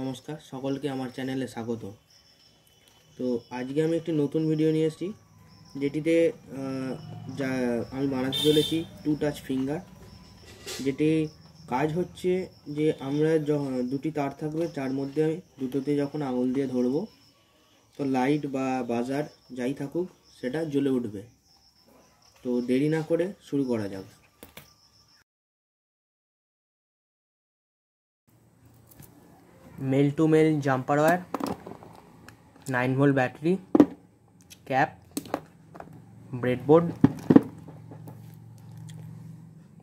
নমস্কার সকলকে আমার চ্যানেলে স্বাগত তো আজকে আমি একটি নতুন ভিডিও নিয়ে এসেছি যেটিতে যা আমি বানাতে চলেছি টু টাচ ফিঙ্গার যেটি কাজ হচ্ছে যে আমরা য দুটি তার থাকবে তার মধ্যে আমি দুটোতে যখন আঙুল দিয়ে ধরবো তো লাইট বা বাজার যাই থাকুক সেটা জ্বলে উঠবে তো দেরি না করে শুরু করা যাবে male to male jumper wire, 9-volt battery, cap, breadboard,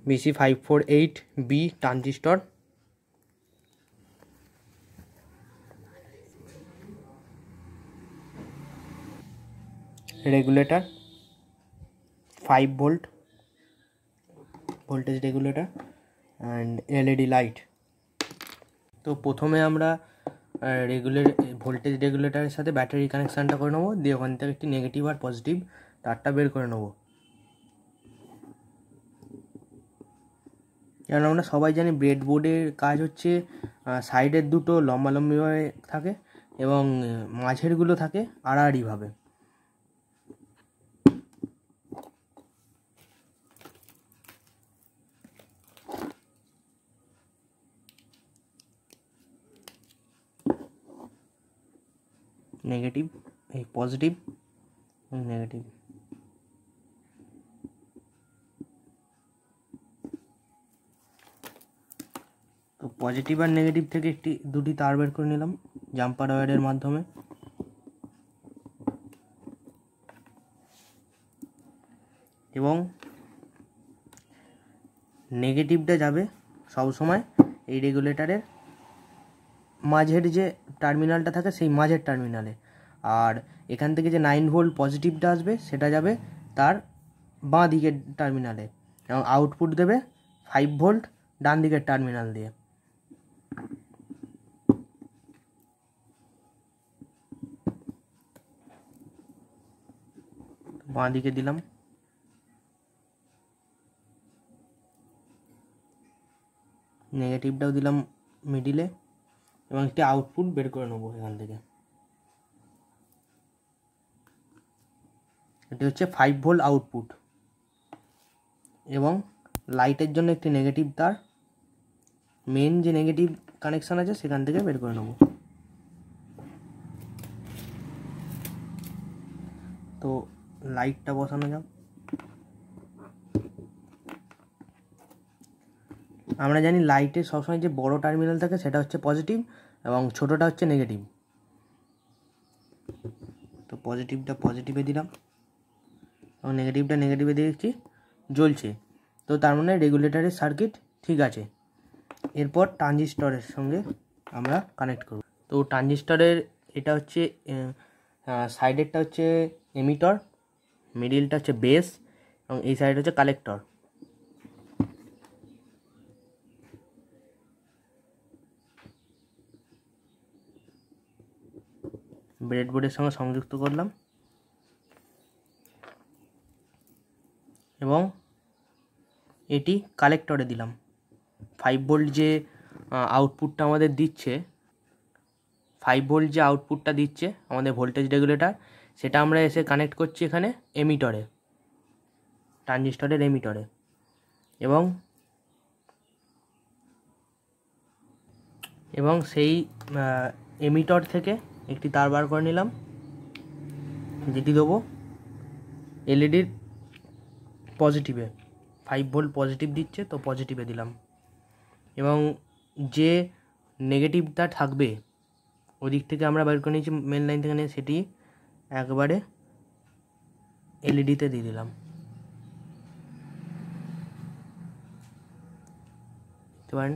BC548B transistor, regulator, 5-volt voltage regulator and LED light. তো প্রথমে আমরা রেগুলার ভোল্টেজ রেগুলেটারের সাথে ব্যাটারি কানেকশানটা করে নেবো দিয়ে ওখান থেকে একটি নেগেটিভ আর পজিটিভ তারটা বের করে নেবো কারণ আমরা সবাই জানি ব্রেডবোর্ডের কাজ হচ্ছে সাইডের দুটো লম্বা লম্বিভাবে থাকে এবং মাঝেরগুলো থাকে আড়াআড়িভাবে নেগেটিভ এই পজিটিভ নেগেটিভ তো পজিটিভ আর নেগেটিভ থেকে একটি দুটি তার বের করে নিলাম জাম্পার ওয়ারের মাধ্যমে এবং নেগেটিভটা যাবে সবসময় এই রেগুলেটারের মাঝের যে টার্মিনালটা থাকে সেই মাঝের টার্মিনালে আর এখান থেকে যে নাইন ভোল্ট পজিটিভটা আসবে সেটা যাবে তার বাঁ দিকের টার্মিনালে এবং আউটপুট দেবে ফাইভ ভোল্ট ডান দিকের টার্মিনাল দিয়ে বাঁ দিকে দিলাম নেগেটিভটাও দিলাম মিডিলে এবং একটি আউটপুট বের করে নেবো এখান থেকে এটি হচ্ছে ফাইভ ভোল্ট আউটপুট এবং লাইটের জন্য একটি নেগেটিভ তার মেন যে নেগেটিভ কানেকশান আছে সেখান থেকে বের করে নেব তো লাইটটা বসানো যাক আমরা জানি লাইটের সবসময় যে বড় টার্মিনাল থাকে সেটা হচ্ছে পজিটিভ এবং ছোটোটা হচ্ছে নেগেটিভ তো পজিটিভটা পজিটিভে দিলাম এবং নেগেটিভটা নেগেটিভে দেখছি জ্বলছে তো তার মানে রেগুলেটারের সার্কিট ঠিক আছে এরপর ট্রানজিস্টরের সঙ্গে আমরা কানেক্ট করব তো ট্রানজিস্টরের এটা হচ্ছে সাইডেরটা হচ্ছে এমিটর মিডিলটা হচ্ছে বেস এবং এই সাইড হচ্ছে কালেক্টর ব্রেডবোর্ডের সঙ্গে সংযুক্ত করলাম এবং এটি কালেক্টরে দিলাম ফাইভ ভোল্ট যে আউটপুটটা আমাদের দিচ্ছে ফাইভ ভোল্ট যে আউটপুটটা দিচ্ছে আমাদের ভোল্টেজ রেগুলেটার সেটা আমরা এসে কানেক্ট করছি এখানে এমিটরে ট্রানজিস্টরের এমিটরে এবং এবং সেই এমিটর থেকে একটি তার বার করে নিলাম যেটি দেবো এলইডির পজিটিভে ফাইভ ভোল্ট পজিটিভ দিচ্ছে তো পজিটিভে দিলাম এবং যে নেগেটিভটা থাকবে ওদিক থেকে আমরা বের করে নিয়েছি মেন লাইন থেকে নিয়ে সেটি একবারে এলইডিতে e দিয়ে দিলাম দেখতে পারেন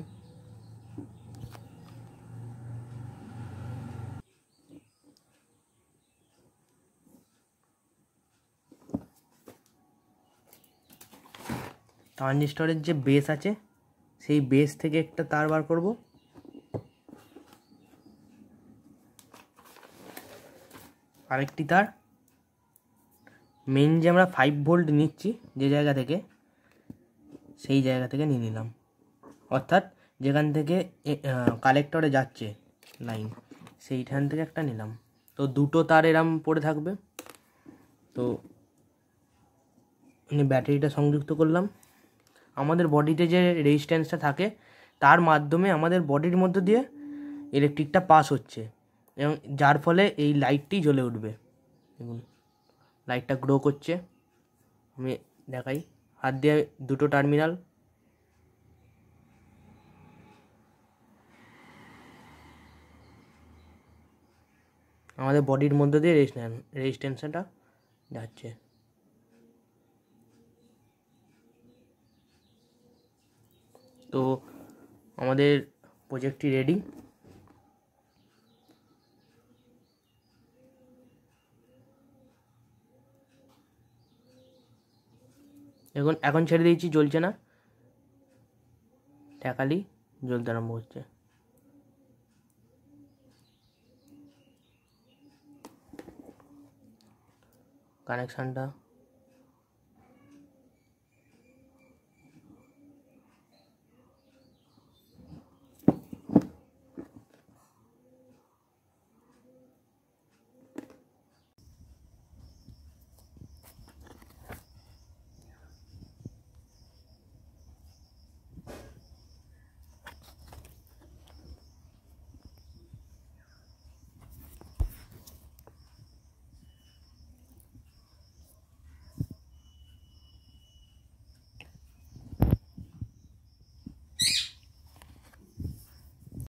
ট্রানজিস্টরের যে বেস আছে সেই বেস থেকে একটা তার বার করব আরেকটি তার মেন যে আমরা ফাইভ ভোল্ট নিচ্ছি যে জায়গা থেকে সেই জায়গা থেকে নিয়ে নিলাম অর্থাৎ যেখান থেকে কালেক্টরে যাচ্ছে লাইন সেইখান থেকে একটা নিলাম তো দুটো তার এরম পড়ে থাকবে তো ব্যাটারিটা সংযুক্ত করলাম আমাদের বডিতে যে রেজিস্ট্যান্সটা থাকে তার মাধ্যমে আমাদের বডির মধ্য দিয়ে ইলেকট্রিকটা পাস হচ্ছে এবং যার ফলে এই লাইটটি জ্বলে উঠবে দেখুন লাইটটা গ্রো করছে আমি দেখাই হাত দিয়ে দুটো টার্মিনাল আমাদের বডির মধ্যে দিয়ে রেজিস্ট্যান্স রেজিস্ট্যান্সটা যাচ্ছে তো আমাদের প্রজেক্টটি রেডি এখন এখন ছেড়ে দিয়েছি জ্বলছে না ঠেকালি জ্বলতে আরম্ভ হচ্ছে কানেকশানটা